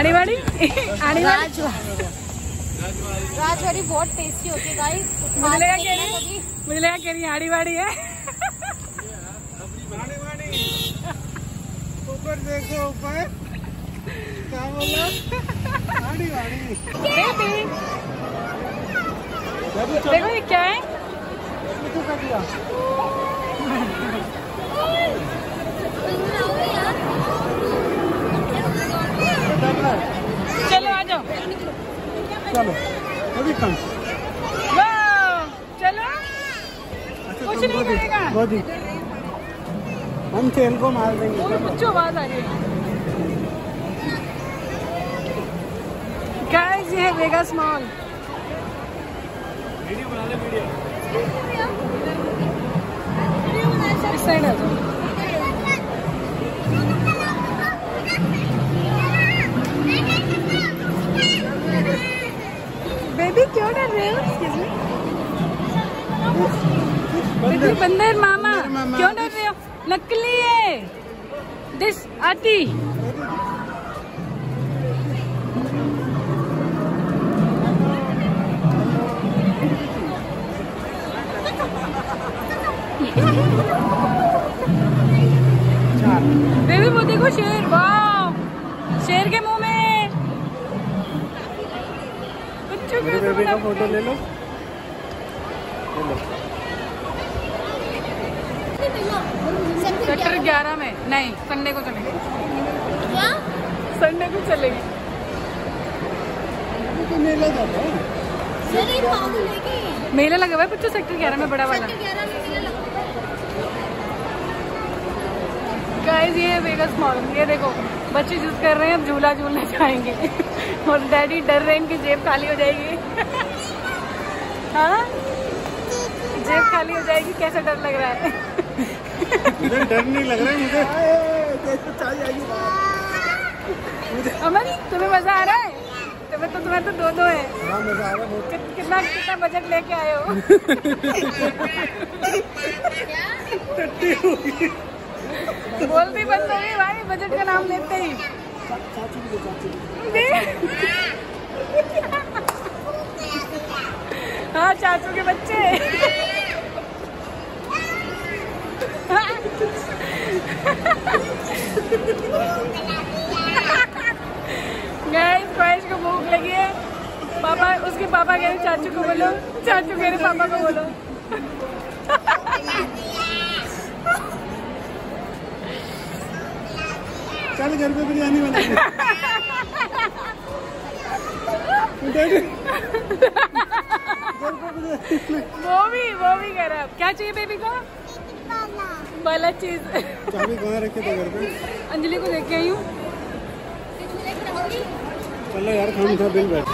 आड़ी वाड़ी? आड़ी वाड़ी? राजवाड़ी। बहुत टेस्टी होती है गाइस मुझे लगा कह रही मुझे लगा कह रही है आड़ी वाड़ी है। ऊपर देखो ऊपर। क्या बोला? आड़ी वाड़ी। बेबी देखो ये क्या है तो कर दिया चलो आ जाओ चलो अभी कम। चलो। अच्छा कुछ नहीं करेगा। गोदी। हम चेल को मार देंगे। बच्चों आवाज़ आ रही है। गाइस ये है वेगास मॉल इस साइड आ जाओ। बेबी क्यों डर Excuse me. बंदर। मामा। बंदर मामा। क्यों डर रहे हो? नकली है। दिस आती बेबी वो देखो शेर। वाह शेर के मुँह में बच्चों मेरे बेबी का फ़ोटो ले लो। ले लो सेक्टर ग्यारह में। नहीं संडे को चलेंगे। क्या? संडे को चलेंगे। तो मेला जाता है। है मेला लगा हुआ है बच्चों सेक्टर ग्यारह में बड़ा वाला सेक्टर ग्यारह में मेला लगता है गाइस ये वेगस मॉल ये देखो बच्चे जिद कर रहे हैं अब झूला झूलने जाएँगे। और डैडी डर रहे हैं इनकी जेब खाली हो जाएगी। हाँ? जेब खाली हो जाएगी कैसा डर लग रहा है? मुझे डर नहीं लग रहा है मुझे अमन तुम्हें मज़ा आ रहा है? तुम्हें तो तुम्हें तो दो दो है मज़ा आ रहा है कि- कितना कितना बजट लेके आए हो? बोलती बंद हो गई भाई, बजट का नाम लेते ही। हाँ चाचू के बच्चे। ख्वाहिश को भूख लगी है। पापा, उसके पापा कह रहे चाचू को बोलो। चाचू कह रहे पापा को बोलो। चल घर पे बिरयानी बना दे डैडी घर पे बिरयानी वो भी वो भी है। क्या चाहिए बेबी को? वाला चीज़। चाबी कहाँ रखे थे घर पे। अंजलि को देख के आई हूँ। चलो यार खाम था बिल बैठ?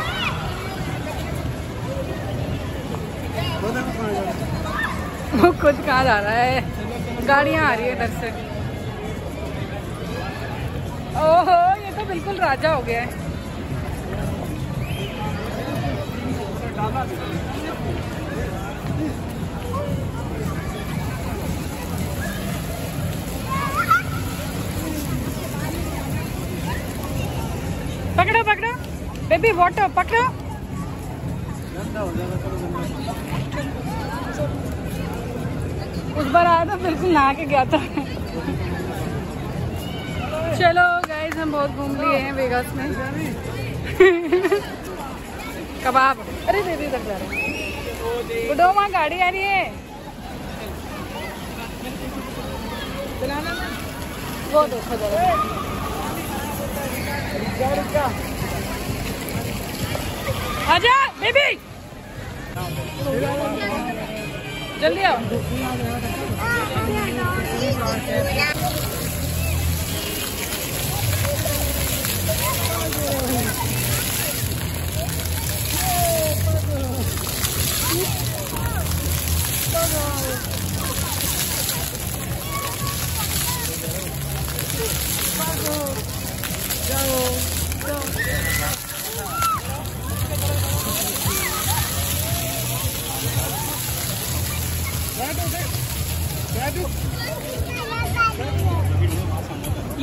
वो खुद कहाँ जा रहा है। गाड़ियाँ आ रही है इधर से। ओहो, ये तो बिल्कुल राजा हो गया है। पकड़ो पकड़ो। बेबी वाटर पकड़ो। उस बार आया था, बिल्कुल नहा के गया था। चलो हम बहुत घूम लिए हैं वेगास में। कबाब। अरे दीदी तक जा रहे बुढ़ो वहाँ गाड़ी आ रही है। जरा आजा बेबी जल्दी आओ।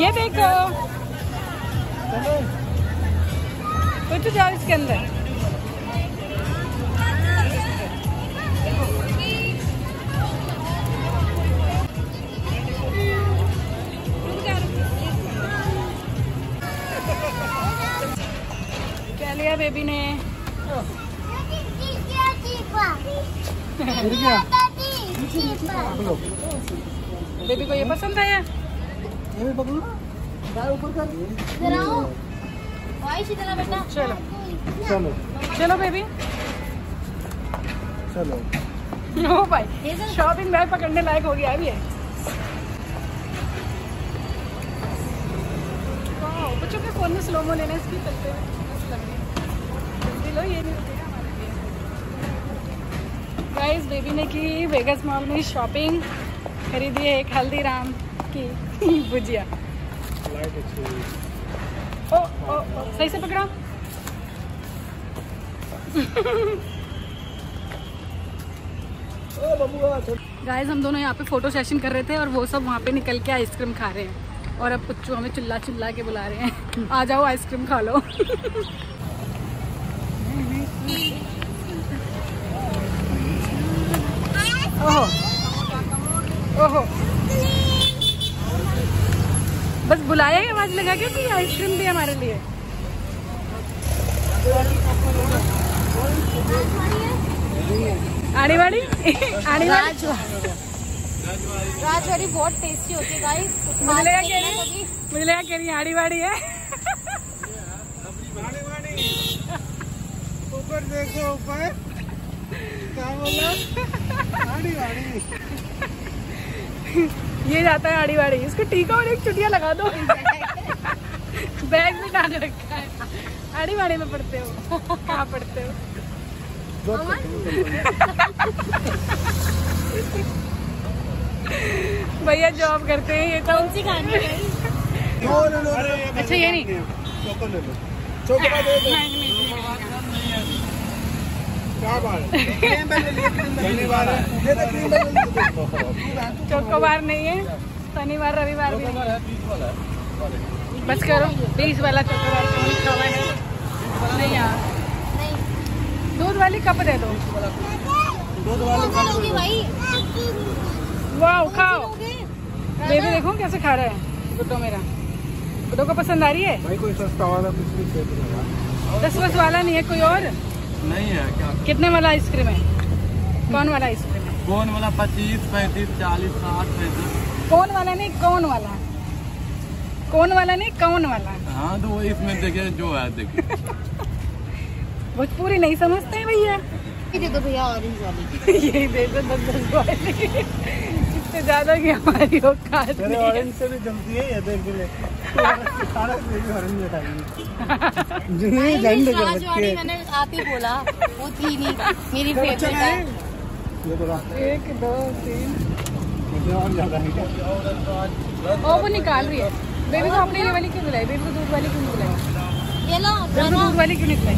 ये देखो। कुछ जाओ इसके अंदर। क्या लिया बेबी ने? बेबी को ये पसंद आया? ये भी पकड़ो ना। पैर ऊपर कर। इधर आओ। भाई शीतला बेटा। चलो। चलो। चलो बेबी चलो। ओ भाई शॉपिंग बैग पकड़ने लायक हो गया अभी। है बच्चों के फ़ोन में स्लोमो लेना इसकी चलते हुए है। लो ये नहीं रुकेगा हमारे गाइस बेबी ने की वेगस मॉल में शॉपिंग खरीदी है एक हल्दीराम। की? भुजिया। ओ ओ ओ, सही से पकड़ा? गाइस हम दोनों यहाँ पे फ़ोटो सेशन कर रहे थे और वो सब वहाँ पे निकल के आइसक्रीम खा रहे हैं। और अब पुच्चू हमें चिल्ला चिल्ला के बुला रहे हैं। आ जाओ आइसक्रीम खा लो। ओहो। ओहो। बस बुलाया ही आवाज़ लगा के कि आइसक्रीम भी हमारे लिए। आड़ी वाड़ी आड़ी वाड़ी राजवाड़ी बहुत टेस्टी होती है गाइस मुझे लगा कह रही मुझे लगा कह रही आड़ी वाड़ी है। ऊपर देखो ऊपर। क्या बोला? गाड़ी गाड़ी ये जाता है आड़ी वाड़ी इसको टीका और एक चुटिया लगा दो। बैग में टांग रखा है। आड़ी वाड़ी में पढ़ते हो। कहाँ पढ़ते हो? भैया जॉब करते हैं ये तो कौन सी खानी है? अच्छा ये नहीं। चोको ले लो। चोको चौकोबार नहीं है शनिवार रविवार भी नहीं। बस करो बीस वाला चौकोबार नहीं खावा है। नहीं यार। दूध वाली कप दे दो। वाह खाओ। बेबी देखो कैसे खा रहा है। गुड्डो मेरा। गुड्डो को पसंद आ रही है? भाई कोई सस्ता वाला दस बस वाला नहीं है कोई और? नहीं है क्या? कितने वाला आइसक्रीम है? कौन वाला आइसक्रीम है? कौन वाला? पच्चीस पैंतीस चालीस साठ पैंतीस कौन वाला नहीं कौन वाला? कौन वाला नहीं कौन वाला? हाँ तो वो इसमें देखिए जो है देखिए भोजपुरी नहीं समझते हैं भैया। ये दे दो भैया ऑरेंज वाली। यही दे दो दस दस वाले। इससे ज़्यादा की हमारी औकात है। ऑरेंज से भी जमती है ये देख ले मैंने आते ही बोला वो थी नहीं मेरी फेवरेट है। ये। एक दो तीन। और ज़्यादा क्या वो निकाल रही है। बेबी को अपने ये वाली क्यों बुलाई? बेबी को दूध वाली क्यों बुलाई? ये लो दूध वाली क्यों निकलाई